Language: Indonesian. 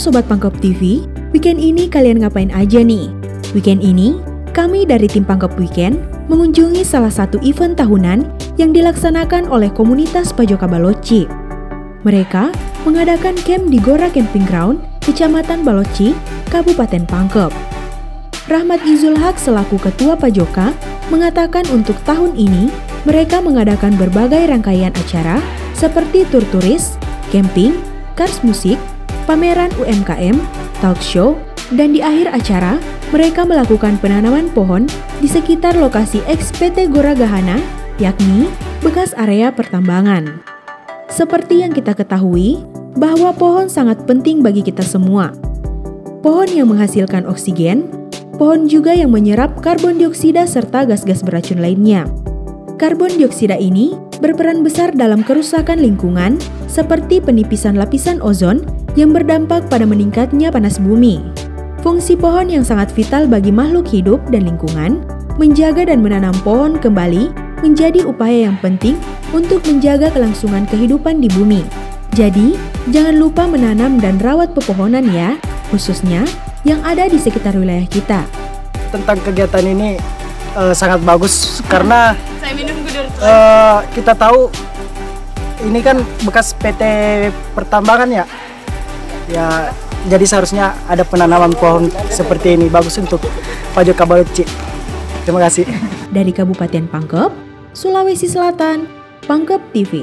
Sobat Pangkep TV, weekend ini kalian ngapain aja nih? Weekend ini, kami dari tim Pangkep Weekend mengunjungi salah satu event tahunan yang dilaksanakan oleh komunitas Pajoka Baloci. Mereka mengadakan camp di Gora Camping Ground, Kecamatan Baloci, Kabupaten Pangkep. Rahmat Izul Haq selaku Ketua Pajoka mengatakan untuk tahun ini mereka mengadakan berbagai rangkaian acara seperti tur turis, camping, kars musik, pameran UMKM, talk show, dan di akhir acara, mereka melakukan penanaman pohon di sekitar lokasi XPT Gora Gahana, yakni bekas area pertambangan. Seperti yang kita ketahui, bahwa pohon sangat penting bagi kita semua. Pohon yang menghasilkan oksigen, pohon juga yang menyerap karbon dioksida serta gas-gas beracun lainnya. Karbon dioksida ini berperan besar dalam kerusakan lingkungan, seperti penipisan lapisan ozon yang berdampak pada meningkatnya panas bumi. Fungsi pohon yang sangat vital bagi makhluk hidup dan lingkungan, menjaga dan menanam pohon kembali menjadi upaya yang penting untuk menjaga kelangsungan kehidupan di bumi. Jadi, jangan lupa menanam dan rawat pepohonan ya, khususnya yang ada di sekitar wilayah kita. Tentang kegiatan ini uh, sangat bagus karena uh, kita tahu ini kan bekas PT pertambangan ya? Ya jadi seharusnya ada penanaman pohon seperti ini. Bagus untuk Pajo Kabaluci terima kasih. Dari Kabupaten Pangkep Sulawesi Selatan Pangkep TV